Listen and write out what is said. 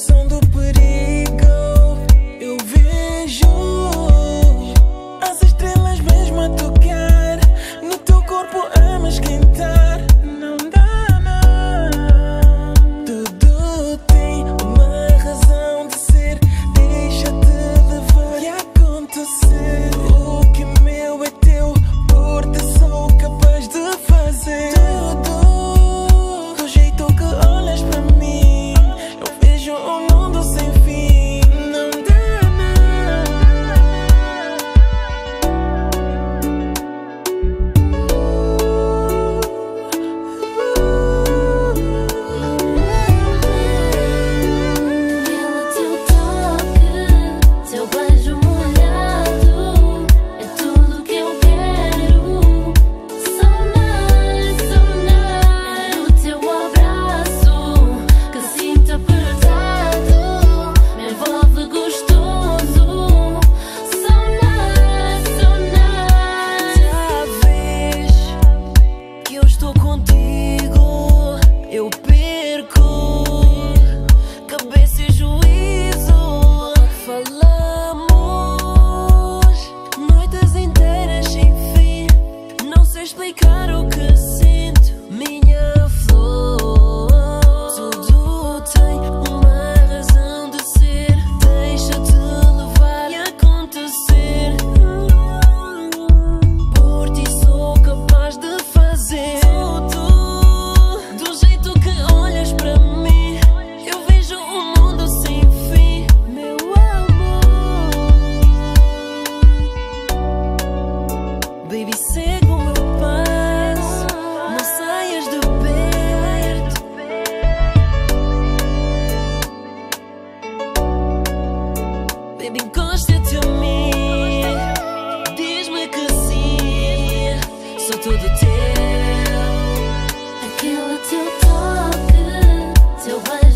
sando especially cuddle cause to talk good to one.